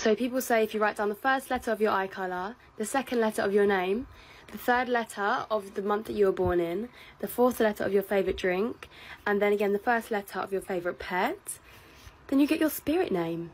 So people say if you write down the first letter of your eye colour, the second letter of your name, the third letter of the month that you were born in, the fourth letter of your favourite drink, and then again the first letter of your favourite pet, then you get your spirit name.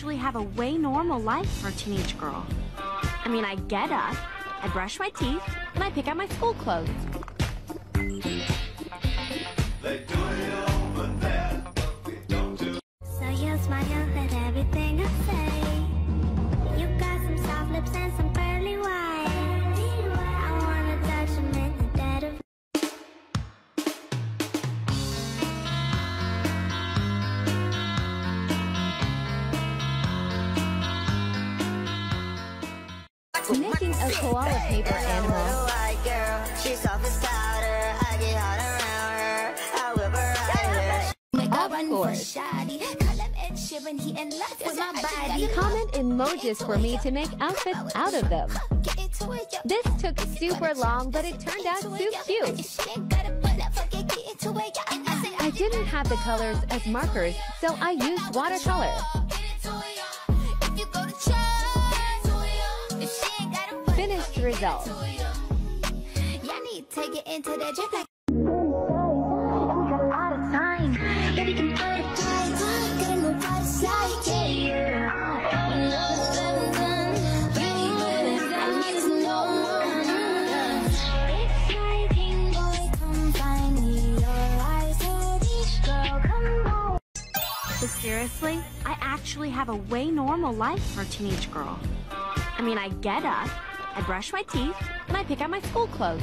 Actually have a way normal life for a teenage girl. I mean, I get up, I brush my teeth, and I pick out my school clothes. Making a koala paper animal. Of course. Comment emojis for me to make outfits out of them. This took super long, but it turned out so cute. I didn't have the colors as markers, so I used watercolor. Finished result. Take it into that jet seriously, I actually have a way normal life for a teenage girl. I mean, I get up, I brush my teeth, and I pick out my school clothes.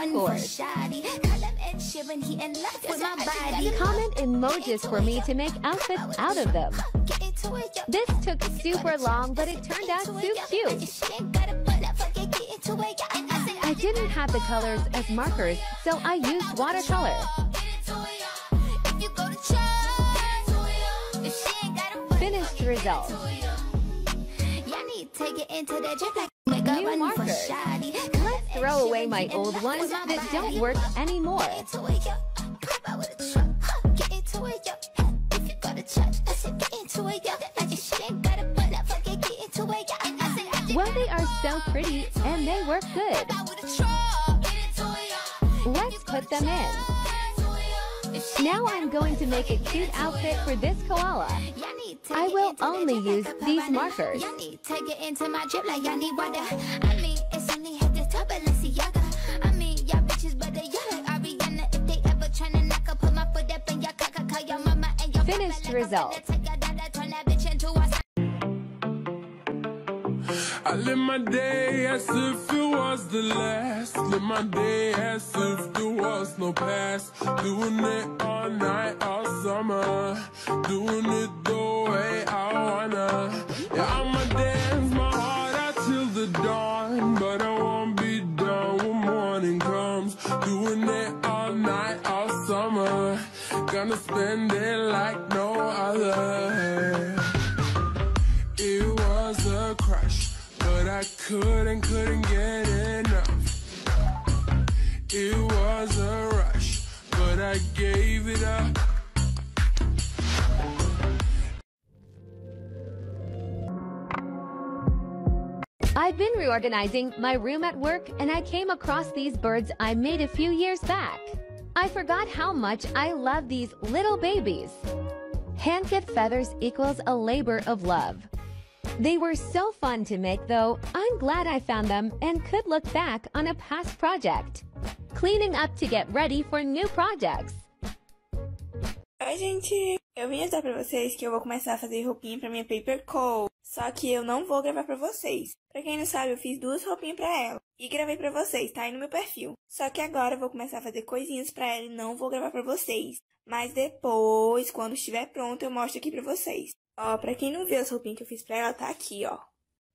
I'm. Of course. Comment emojis for me to make outfits out of them. This took super long, but it turned out so cute. I didn't have the colors as markers, so I used watercolor. Finished result. New markers. Throw away my old ones that don't work anymore. Well, they are so pretty and they work good. Let's put them in. Now I'm going to make a cute outfit for this koala. I will only use these markers. A I live my day as if it was the last. Live my day as if there was no past. Doing it all night, all summer. Doing it the way I wanna. Yeah, I'ma dance my Gonna spend it like no other. It was a crush, but I couldn't, couldn't get enough. It was a rush, but I gave it up. I've been reorganizing my room at work and I came across these birds I made a few years back. I forgot how much I love these little babies. Hand-cut feathers equals a labor of love. They were so fun to make though, I'm glad I found them and could look back on a past project. Cleaning up to get ready for new projects. Oi, gente! Eu vim avisar pra vocês que eu vou começar a fazer roupinha pra minha Paper Cole. Só que eu não vou gravar pra vocês. Pra quem não sabe, eu fiz duas roupinhas pra ela. E gravei pra vocês, tá aí no meu perfil. Só que agora eu vou começar a fazer coisinhas pra ela e não vou gravar pra vocês. Mas depois, quando estiver pronto, eu mostro aqui pra vocês. Ó, pra quem não viu as roupinhas que eu fiz pra ela, tá aqui, ó.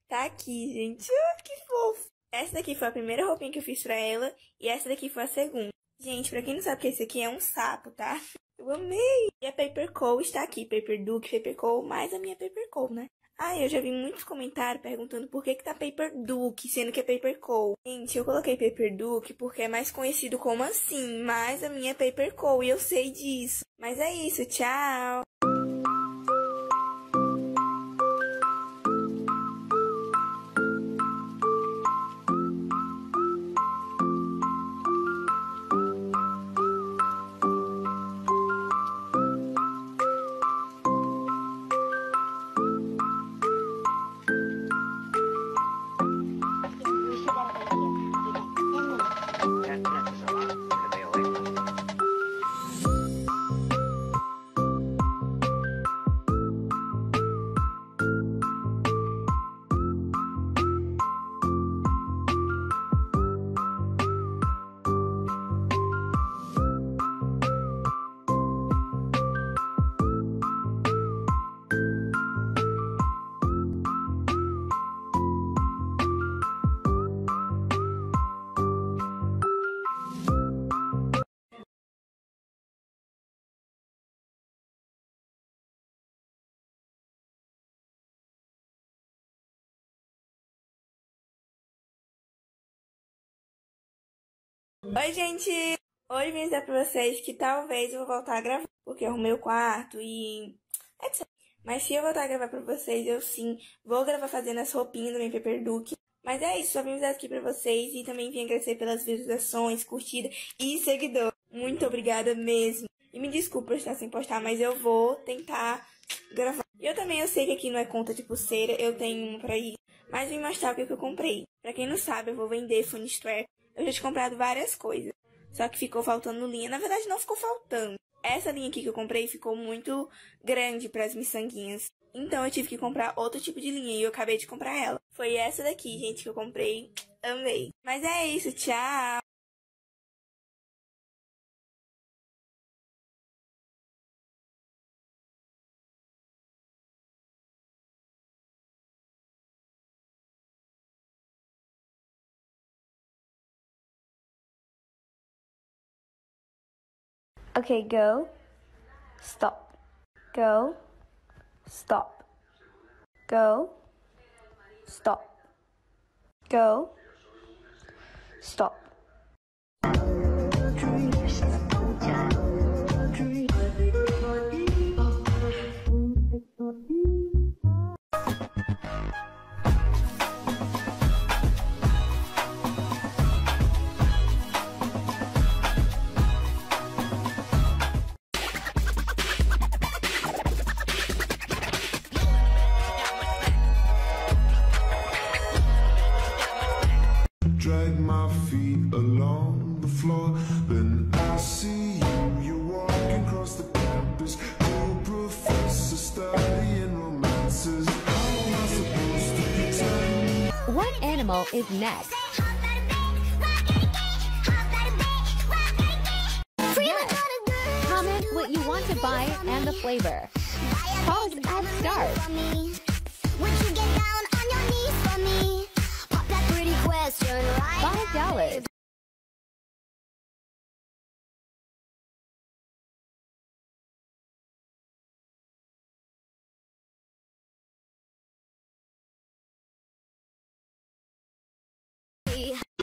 Tá aqui, gente. Ah, que fofo. Essa daqui foi a primeira roupinha que eu fiz pra ela. E essa daqui foi a segunda. Gente, pra quem não sabe que esse aqui é um sapo, tá? Eu amei! E a Paper Cole está aqui, Paper Duke, Paper Cole, mais a minha Paper Cole, né? Ah, eu já vi muitos comentários perguntando por que que tá Paper Duke, sendo que é Paper Cole. Gente, eu coloquei Paper Duke porque é mais conhecido como assim, mas a minha é Paper Cole e eu sei disso. Mas é isso, tchau! Oi, gente! Hoje vim dizer pra vocês que talvez eu vou voltar a gravar, porque eu arrumei o quarto e etc. Mas se eu voltar a gravar pra vocês, eu sim vou gravar fazendo as roupinhas do meu Paper Duke. Mas é isso, só vim dizer aqui pra vocês e também vim agradecer pelas visualizações, curtida e seguidor. Muito obrigada mesmo. E me desculpa por estar sem postar, mas eu vou tentar gravar. E eu também eu sei que aqui não é conta de pulseira, eu tenho um pra ir. Mas vim mostrar o que eu comprei. Pra quem não sabe, eu vou vender Funistware. Eu já tinha comprado várias coisas. Só que ficou faltando linha. Na verdade, não ficou faltando. Essa linha aqui que eu comprei ficou muito grande para as miçanguinhas. Então eu tive que comprar outro tipo de linha e eu acabei de comprar ela. Foi essa daqui, gente, que eu comprei. Amei. Mas é isso, tchau! Okay, go. Stop. Go. Stop. Go. Stop. Go. Stop. Animal is next? Comment what you want to buy and the flavor. Pause at start. Would you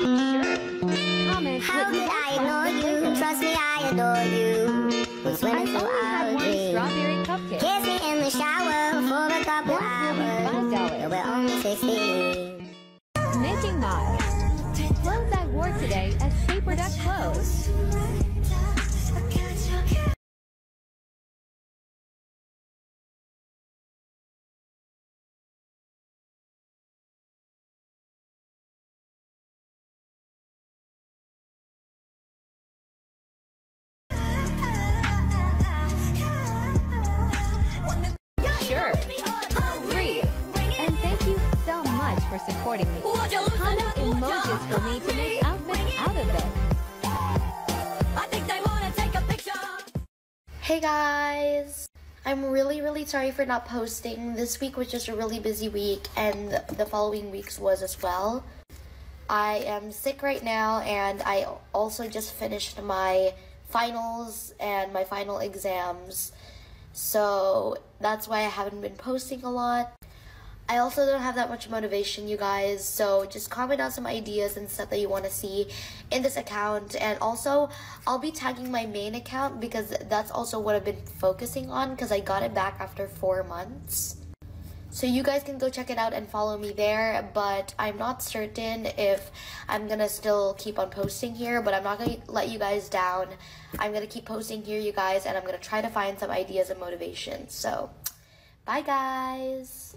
Comment How what you did want I to buy know and the you? Trust me, I adore you. Was I swimming through had one strawberry cupcake. Kiss me in the shower for a couple This will be hours. $5. We're only 16. Mickey Mouse. Clothes I wore today as paper duck clothes. Out of it. Hey guys! I'm really, really sorry for not posting. This week was just a really busy week, and the following weeks was as well. I am sick right now, and I also just finished my finals and my final exams. So that's why I haven't been posting a lot. I also don't have that much motivation, you guys. So just comment down some ideas and stuff that you want to see in this account. And also, I'll be tagging my main account because that's also what I've been focusing on because I got it back after four months. So you guys can go check it out and follow me there. But I'm not certain if I'm gonna still keep on posting here. But I'm not gonna let you guys down. I'm gonna keep posting here, you guys, and I'm gonna try to find some ideas and motivation. So, bye guys.